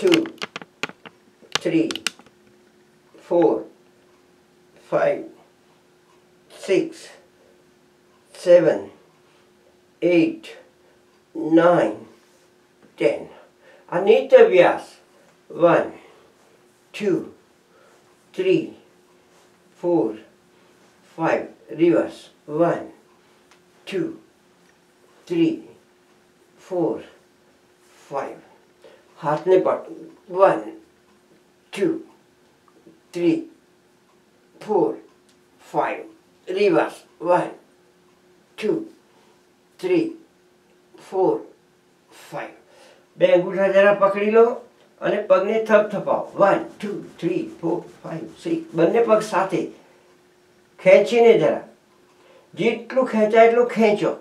two, three, four, five, six, seven, eight, nine, ten. Anita Vyas. One, two, three, four, five. Reverse. One, two, three, four, five. હાથને પણ one two three four five reverse one two three four five બે અંગૂઠા જરા પકડી લો અને પગને થપ થપાવો. One two three four five six બંને પગ સાથે. ખેંચીને જરા. જેટલું ખેંચાય એટલું ખેંચો.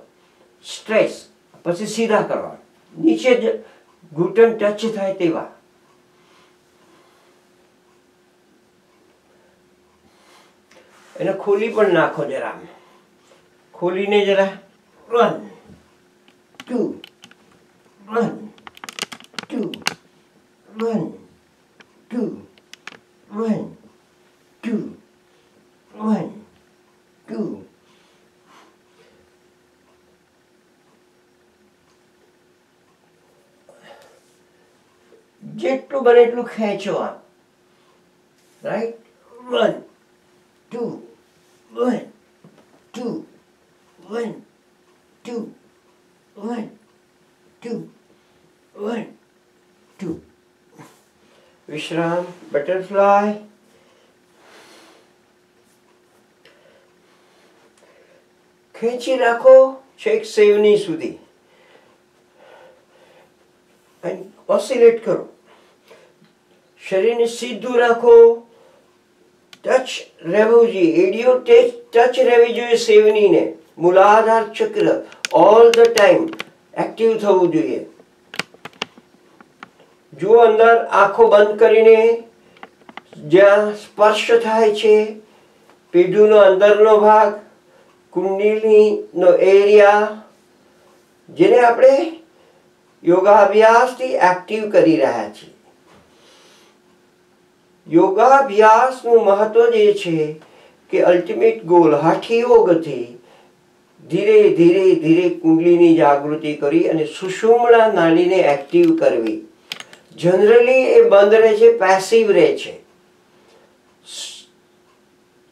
સ્ટ્રેસ પછી સીધા કરવા નીચે જ ઘૂંટણ ટચ થાય તેવા. એને ખોલી પણ નાખો જરા ખોલીને જરા one two one two one two one two one two જેટલું બને એટલું ખેંચો આમ. Right one two one two one two one two one two વિશ્રામ બટરફ્લાય ખેંચી રાખો છેક સેવની સુધી. ઓસિલેટ કરો. શરીરને સીધું રાખો. ટચ રહેવું જોઈએ. એડિયો ટચ રહેવી જોઈએ સેવનીને. મૂલાધાર ચક્ર ઓલ ધ ટાઈમ એક્ટિવ થવું જોઈએ. જો અંદર આંખો બંધ કરીને જ્યાં સ્પર્શ થાય છે, પીઢુંનો અંદરનો ભાગ કુંડલીનો એરિયા, જેને આપણે યોગાભ્યાસથી એક્ટિવ કરી રહ્યા છે. યોગાભ્યાસનું મહત્વ જે છે કે અલ્ટિમેટ ગોલ હાઠી યોગથી ધીરે ધીરે ધીરે કુંડલીની જાગૃતિ કરી અને સુષુમણા નાડીને એક્ટિવ કરવી. જનરલી એ બંધ રહે છે પેસિવ રહે છે.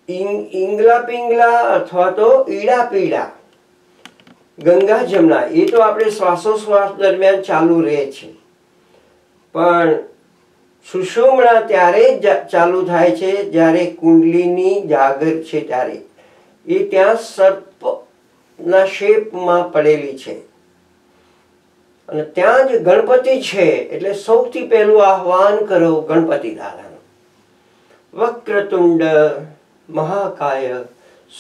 ઈંગલા પિંગલા અથવા તો ઈડા પીડા ગંગા જમના, એ તો આપણે શ્વાસોશ્વાસ દરમિયાન ચાલુ રહે છે. પણ સુષુમણા ત્યારે જ, ચાલુ થાય છે, જ્યારે કુંડલીની જાગર છે ત્યારે. એ ત્યાં સર્પના શેપમાં પડેલી છે. અને ત્યાં જ ગણપતિ છે, એટલે સૌથી પહેલું આહવાન કરો ગણપતિ દાદાનું. વક્રતુંડ, મહાકાય,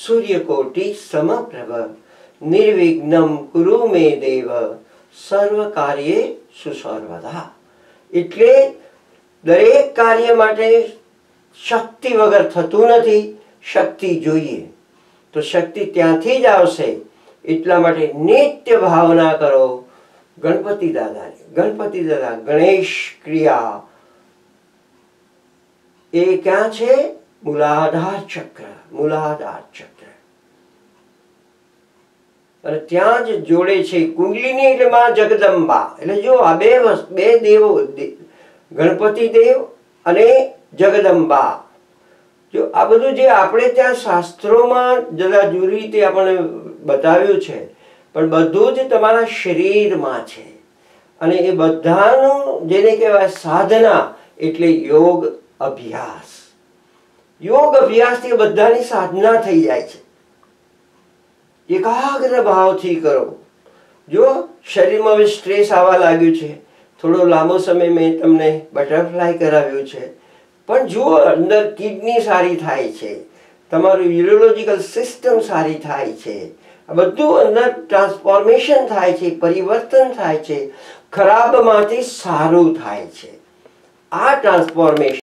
સૂર્યકોટી, સમપ્રભ નિર્વિઘ્નમ કુરુ મે દેવ સર્વ કાર્યે સુસર્વદા એટલે દરેક કાર્ય માટે શક્તિ વગર થતું નથી શક્તિ જોઈએ તો શક્તિ ત્યાંથી જ આવશે એટલા માટે નિત્ય ભાવના કરો ગણપતિ દાદાની ગણપતિ દાદા ગણેશ ક્રિયા એ ક્યાં છે મૂલાધાર ચક્ર મૂલાધાર ચક્ર અને ત્યાં જ જોડે છે કુંડલીની એટલે માં જગદંબા. એટલે જો આ બે બે દેવો ગણપતિ દેવ અને જગદંબા. જો આ બધું જે આપણે ત્યાં શાસ્ત્રોમાં જરા જુદી રીતે આપણને બતાવ્યું છે, પણ બધું જ તમારા શરીરમાં છે. અને એ બધાનું જેને કહેવાય સાધના એટલે યોગ અભ્યાસ. યોગ અભ્યાસથી બધાની સાધના થઈ જાય છે. એકાગ્ર ભાવથી કરો. જો શરીરમાં હવે સ્ટ્રેસ આવવા લાગ્યું છે, થોડો લાંબો સમય મેં તમને બટરફ્લાય કરાવ્યું છે, પણ જુઓ અંદર કિડની સારી થાય છે, તમારું યુરોલોજીકલ સિસ્ટમ સારી થાય છે બધું અંદર ટ્રાન્સફોર્મેશન થાય છે, પરિવર્તન થાય છે ખરાબમાંથી સારું થાય છે. આ ટ્રાન્સફોર્મેશન